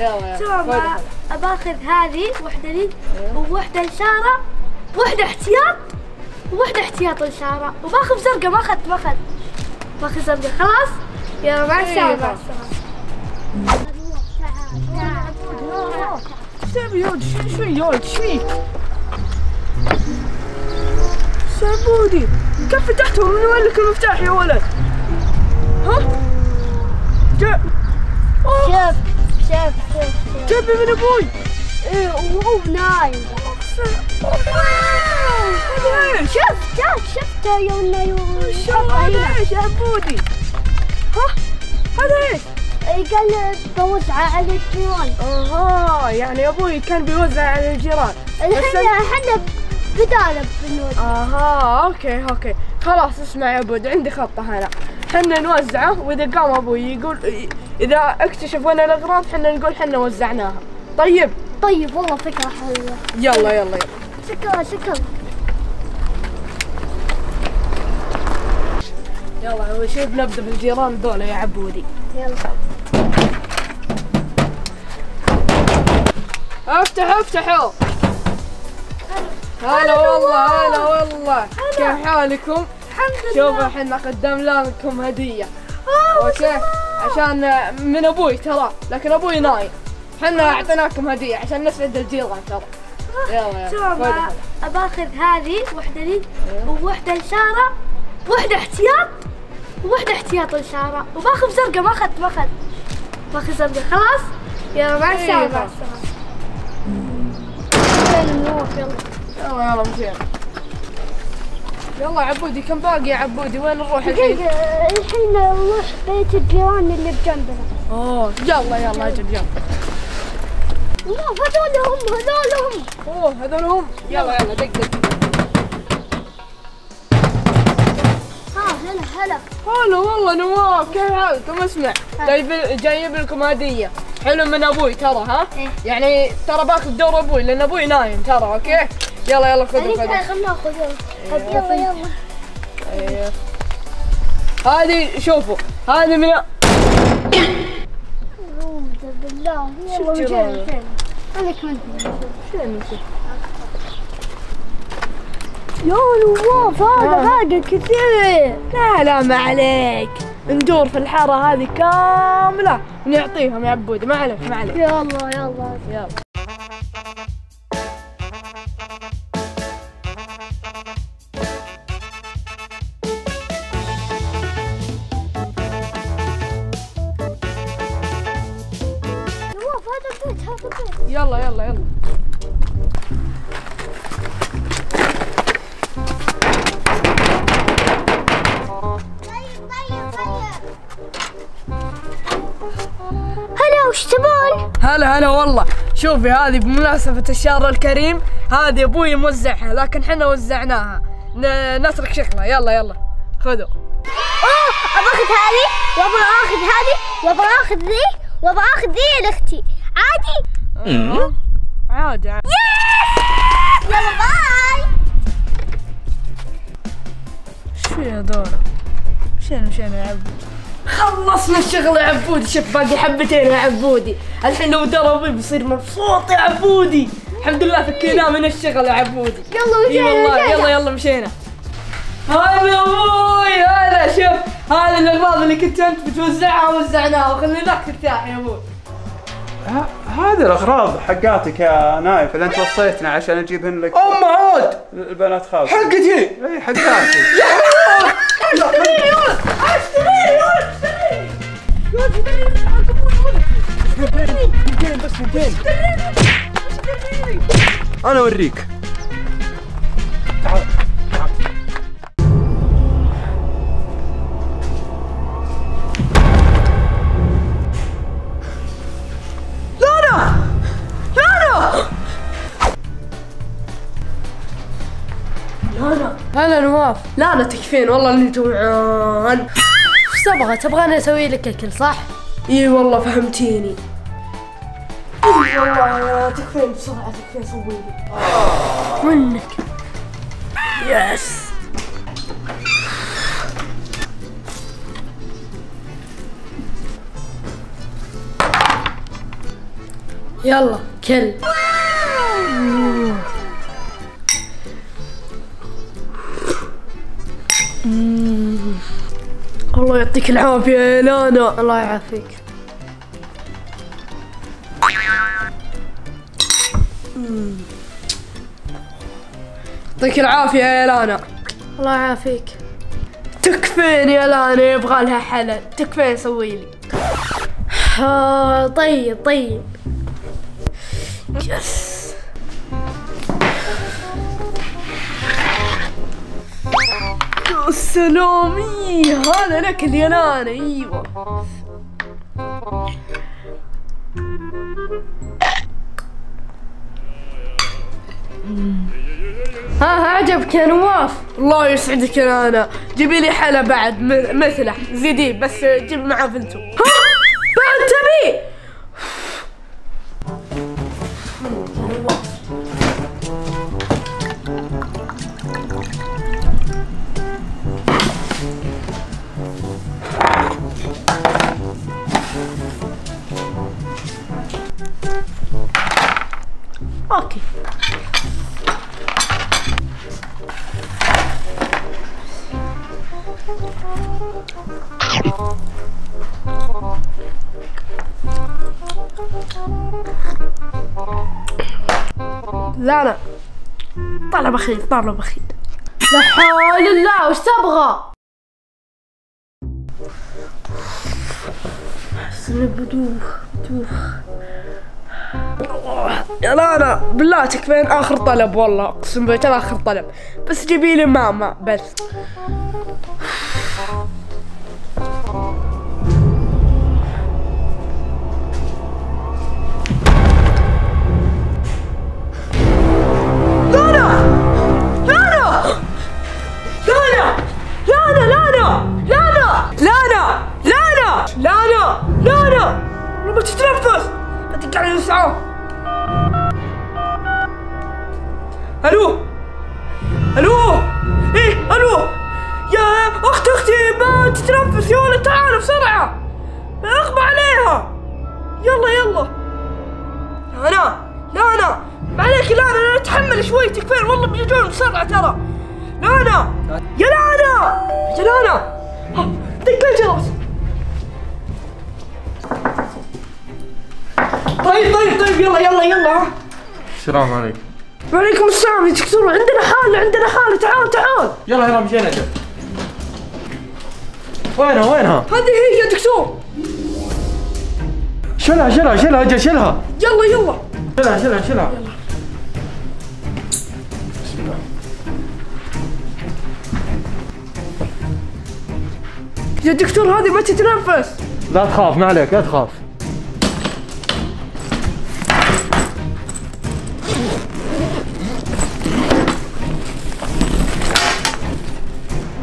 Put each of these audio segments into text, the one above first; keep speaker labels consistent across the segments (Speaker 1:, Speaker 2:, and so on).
Speaker 1: يلا
Speaker 2: شوف
Speaker 1: يلا
Speaker 2: باخذ هذه واحدة لي وواحدة لسارة واحدة احتياط وواحدة احتياط لسارة وباخذ زرقاء ما أخذت ما أخذت. باخذ زرقاء خلاص؟ يلا مع السلامة
Speaker 1: إيه،
Speaker 2: مع
Speaker 1: إيش تبي يا ولد شو شو يا ولد إيش فيك؟ سعبودي كيف فتحته من وين لك المفتاح يا ولد؟ ها؟ جا. أوه،
Speaker 2: شوف شوف.
Speaker 1: جابي من أبوي.
Speaker 2: إيه وهو نايم. جاك شفته يوم
Speaker 1: شاء الله هذا إيش يا عبودي؟ ها؟ هذا إيش؟
Speaker 2: قال بوزعه على الجيران.
Speaker 1: أها يعني أبوي كان بيوزع على الجيران.
Speaker 2: إحنا إحنا بدالة بنوزع.
Speaker 1: أها أوكي أوكي. خلاص اسمع يا عبود عندي خطة هنا حنا نوزعه وإذا قام أبوي يقول إذا اكتشف وين الأغراض حنا نقول حنا وزعناها. طيب؟
Speaker 2: طيب والله فكرة حلوة.
Speaker 1: يلا يلا يلا.
Speaker 2: شكرا شكرا.
Speaker 1: يلا اول شيء بنبدأ بالجيران ذولا يا عبودي؟
Speaker 2: يلا.
Speaker 1: افتح افتحوا. هلا. والله هلا والله. كيف حالكم؟
Speaker 2: الحمد
Speaker 1: شوفوا إحنا قدمنا لكم هدية. أوكي؟ عشان من أبوي ترى لكن أبوي نايم. إحنا أعطيناكم هدية عشان نسعد الجيران ترى. يلا
Speaker 2: شوف
Speaker 1: يلا هذا.
Speaker 2: باخذ هذه واحدة لي وواحدة لسارة واحدة احتياط وواحدة احتياط لسارة وباخذ زرقاء ما أخذت ما أخذت. باخذ زرقاء. خلاص؟ يلا مع
Speaker 1: إيه،
Speaker 2: السلامة. مع يلا.
Speaker 1: يلا يلا مشينا. يلا عبودي كم باقي يا عبودي؟ وين نروح الحين؟
Speaker 2: دقيقة الحين نروح بيت الجيران اللي بجنبنا.
Speaker 1: أوه يلا يلا أجل يلا.
Speaker 2: لا هذول هم هذول هم
Speaker 1: أوه هذول هم يلا يلا دق دق.
Speaker 2: ها هلا هلا.
Speaker 1: هلا والله نواف كيف حالكم اسمع جايب جايب لكم هدية. حلو من أبوي ترى ها؟
Speaker 2: إيه.
Speaker 1: يعني ترى باخذ دور أبوي لأن أبوي نايم ترى أوكي؟ يلا يلا خذوا خذوا
Speaker 2: خلينا ناخذ يلا يلا.
Speaker 1: أيوه. هذه شوفوا هذه من
Speaker 2: أعوذ بالله. يلا؟ وجينا خليك منهم
Speaker 1: شنو؟
Speaker 2: يا نواف هذا. باقي كثير.
Speaker 1: لا لا ما عليك. ندور في الحارة هذه كاملة. ونعطيهم يا عبودي. ما عليك ما عليك.
Speaker 2: يلا يلا.
Speaker 1: يلا. يلا يلا يلا.
Speaker 2: طيب طيب طيب هلا وش تبون؟
Speaker 1: هلا هلا والله. شوفي هذه بمناسبة الشهر الكريم هذه أبوي موزعها لكن حنا وزعناها. نترك شكلها. يلا يلا. خذوا.
Speaker 2: أوه أبغى أخذ هذه وأبغى أخذ هذه وأبغى أخذ ذي وأبغى أخذ ذي لاختي عادي؟
Speaker 1: آه. عادي. عادي
Speaker 2: يلا باي.
Speaker 1: شو يا دورة؟ شنو شنو يا عبودي خلصنا الشغل يا عبودي. شوف باقي حبتين يا عبودي. الحين لو درى أبوي بيصير مبسوط يا عبودي. الحمد لله فكيناه من الشغل يا عبودي.
Speaker 2: يلا وجينا
Speaker 1: والله. يلا يلا مشينا. هلا أبوي هلا شوف هذه الاغراض اللي كنت أنت بتوزعها وزعناها وخليناك ترتاح يا
Speaker 3: أبوي. هذه الأغراض حقاتك يا نايف اللي أنت وصيتنا عشان اجيبهن لك.
Speaker 1: أم عود
Speaker 3: البنات خالتك
Speaker 1: حقتي!
Speaker 3: إي حقاتك
Speaker 1: بس 200 أنا أوريك. هلا نواف. لانا تكفين والله اني جوعان
Speaker 2: إيش تبغى؟ تبغاني أسوي لك أكل صح؟
Speaker 1: إي والله فهمتيني. إي والله تكفين بسرعة تكفين سوي لي
Speaker 2: منك.
Speaker 1: يس. يلا كل. الله يعطيك العافية يا لانا
Speaker 2: الله يعافيك.
Speaker 1: يعطيك العافية يا لانا
Speaker 2: الله يعافيك.
Speaker 1: تكفين يا لانا يبغى لها حلا تكفين سوي لي.
Speaker 2: آه طيب طيب.
Speaker 1: يس. سلام هذا لك يا لانا أيوه.
Speaker 2: ها عجبك يا نواف؟
Speaker 1: الله يسعدك يا لانا جيبي لي حلا بعد مثله. زيديه بس جيب معاه فنتو لا لا طلع بخيل طلع بخيل.
Speaker 2: لا حول الله وش تبغى؟
Speaker 1: احس اني بدوخ بدوخ. يا لانا بالله تكفين آخر طلب والله أقسم بالله آخر طلب. بس جيبي لي ماما بس. ما عليك لانا لا تحمل شوي تكفين والله بيجون بسرعة ترى. لانا يا لانا يا لانا دق الجرس. طيب طيب طيب يلا يلا يلا.
Speaker 3: السلام عليكم.
Speaker 1: وعليكم السلام يا دكتور. عندنا حالة عندنا حالة. تعال تعال.
Speaker 3: يلا يلا مشينا جد. وينها وينها؟
Speaker 1: هذه هي يا دكتور.
Speaker 3: شيلها شيلها شيلها أجل شيلها.
Speaker 1: يلا يلا.
Speaker 3: شيلها شيلها شيلها.
Speaker 1: يا دكتور هذه ما تتنفس.
Speaker 3: لا تخاف ما عليك لا تخاف.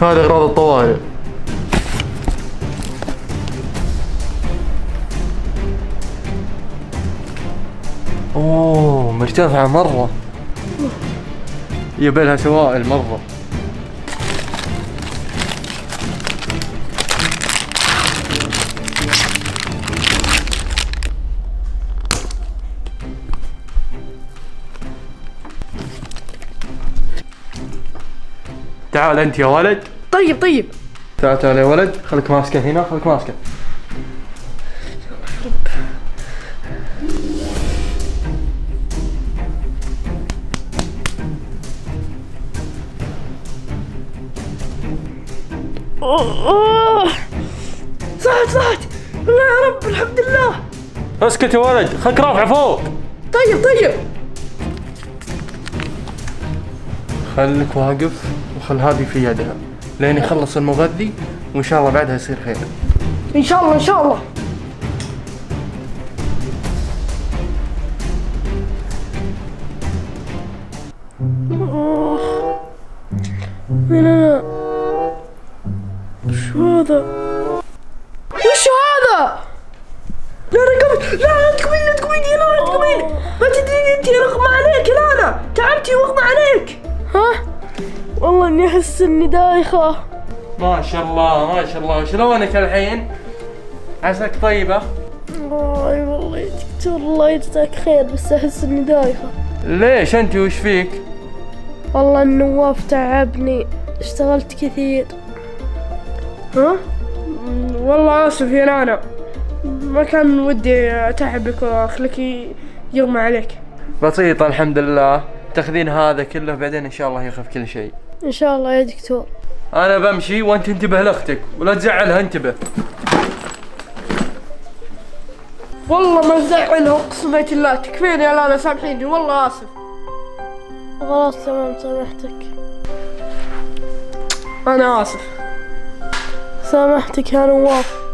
Speaker 3: هذه أغراض الطوارئ. أوه مرتفعة مرة. يبي لها سوائل مرة تعال أنت يا ولد.
Speaker 1: طيب طيب.
Speaker 3: تعال تعال يا ولد خليك ماسكة هنا خليك
Speaker 1: ماسكة. صحت صحت الله يا رب الحمد لله.
Speaker 3: اسكت يا ولد خليك رافع فوق.
Speaker 1: طيب طيب.
Speaker 3: خليك واقف وخل هذه في يدها لين يخلص المغذي وإن شاء الله بعدها يصير خير.
Speaker 1: إن شاء الله إن شاء الله. أوه. هذا؟ وش هذا؟ لا رقم لا لا تقبلني لا تقبلني لا لا ما تدري أنت اغمى عليك لا أنا تعبتي واغمى عليك. ها؟ والله إني أحس إني دايخة.
Speaker 3: ما شاء الله ما شاء الله. شلونك الحين؟ عساك طيبة؟
Speaker 1: والله والله
Speaker 2: دكتور الله يجزاك خير بس أحس إني دايخة.
Speaker 3: ليش أنت؟ وش فيك؟
Speaker 2: والله النواف تعبني اشتغلت كثير.
Speaker 1: ها؟ والله اسف يا نانا ما كان ودي أتعبك وأخليك يغمى عليك.
Speaker 3: بسيطة الحمد لله. تاخذين هذا كله بعدين إن شاء الله يخف كل شيء.
Speaker 2: إن شاء الله يا دكتور.
Speaker 3: أنا بمشي وأنت انتبه لأختك ولا تزعلها انتبه.
Speaker 1: والله ما زعلها اقسم بالله تكفيني يا لانا سامحيني. والله اسف
Speaker 2: خلاص تمام سامحتك.
Speaker 1: أنا آسف.
Speaker 2: سامحتك يا نواف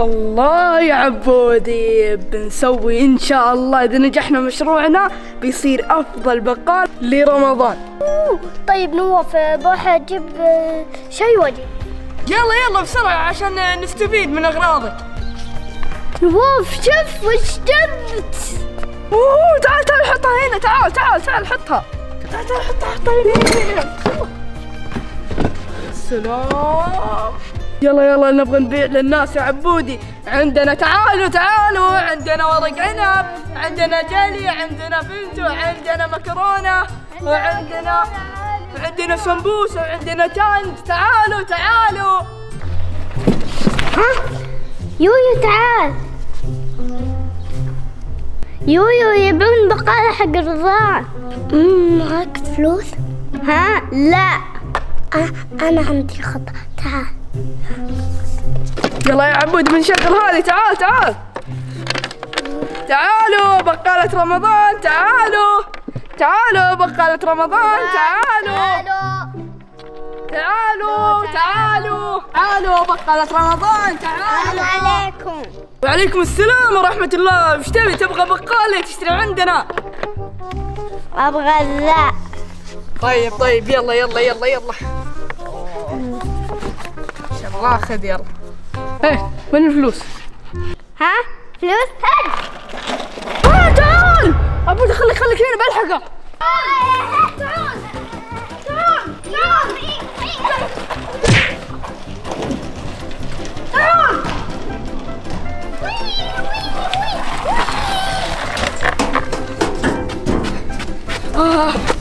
Speaker 1: الله يا عبودي بنسوي إن شاء الله. إذا نجحنا مشروعنا بيصير أفضل بقال لرمضان.
Speaker 2: طيب نواف بروح أجيب آه، شيء واجي
Speaker 1: يلا يلا بسرعة عشان نستفيد من أغراضك.
Speaker 2: نواف شوف وش جبت.
Speaker 1: أوه تعال تعال حطها هنا. تعال تعال تعال حطها. تعال تعال حطها حطها هنا. هنا هنا سلام يلا يلا نبغى نبيع للناس يا عبودي. عندنا تعالوا تعالوا. عندنا ورق عنب عندنا جلي عندنا بنتو عندنا مكرونة وعندنا وعندنا سمبوسة وعندنا تانج تعالوا تعالوا.
Speaker 2: يويو تعال. يويو يبون بقالة حق رمضان معك فلوس؟ ها؟ لا. أنا عندي خطة تعال.
Speaker 1: يلا يا عبود بنشغل هذه تعال تعال. تعالوا بقالة رمضان تعالوا. تعالوا بقالة رمضان تعالوا. تعالوا تعالوا. تعالوا بقالة رمضان تعالوا.
Speaker 2: عليكم.
Speaker 1: وعليكم السلام ورحمة الله. وش تبي؟ تبغى بقالة تشتري عندنا؟
Speaker 2: أبغى لا.
Speaker 1: طيب طيب يلا يلا يلا يلا. خذ يلا إيه وين الفلوس؟
Speaker 2: ها؟ فلوس؟ هد
Speaker 1: آه تعال أبو خليك خليك هنا بلحقة
Speaker 2: تعال تعال تعال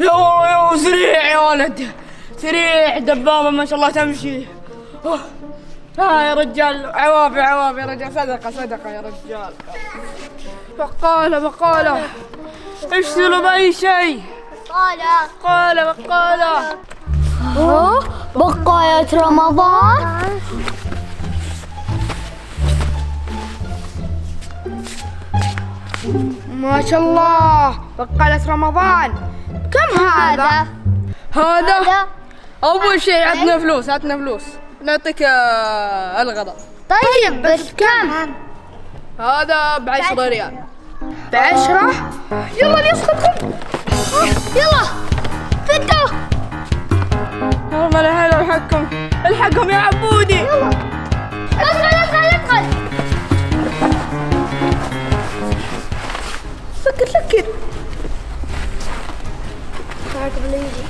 Speaker 1: يا والله يا سريع يا ولد سريع دبابة ما شاء الله تمشي. ها يا رجال عوافي عوافي يا رجال صدقة صدقة يا رجال. بقالة بقالة اشتروا بأي شيء؟
Speaker 2: طالع
Speaker 1: بقالة بقالة
Speaker 2: ها بقاية رمضان.
Speaker 1: ما شاء الله بقالة رمضان. كم هذا؟ هذا؟
Speaker 2: هذا؟
Speaker 1: أول شيء عطنا فلوس عطنا فلوس. نعطيك آه، الغداء.
Speaker 2: طيب بس كم؟
Speaker 1: هذا بعشرة ريال. بعشرة؟ يلا يسقطكم
Speaker 2: يلا. فدوا
Speaker 1: والله الحين الحقكم الحقهم يا عبودي.
Speaker 2: ادخل ادخل ادخل.
Speaker 1: سكر سكر
Speaker 2: تعال قبل يجي.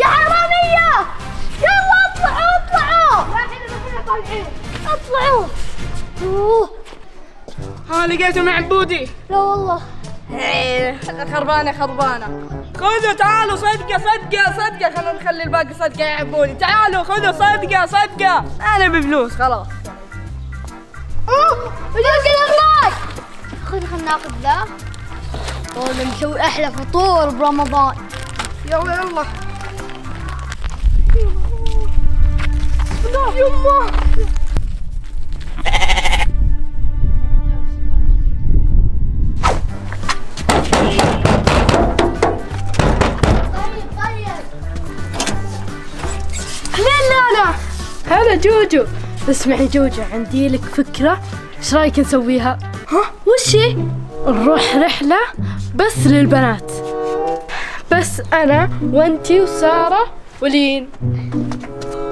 Speaker 2: يا حرامية! يلا اطلعوا طالعين اطلعوا! أوه.
Speaker 1: ها لقيته مع عبودي
Speaker 2: لا والله.
Speaker 1: خربانة خربانة. خذوا تعالوا صدقة صدقة صدقة. خلينا نخلي الباقي صدقة يا عبودي تعالوا خذوا صدقة صدقة. أنا بفلوس خلاص.
Speaker 2: أوه باقي الاغراض خذ خلنا ناخذ ذا. والله نسوي أحلى فطور برمضان.
Speaker 1: يلا يلا.
Speaker 2: يما
Speaker 1: جوجو. اسمعي جوجو عندي لك فكرة. إيش رأيك نسويها؟ ها؟ وش هي؟ نروح رحلة بس للبنات. بس أنا وانتي وسارة ولين.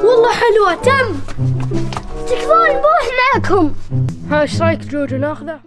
Speaker 2: والله حلوة تم. تكفون نروح معكم
Speaker 1: ها إيش رأيك جوجو ناخذه؟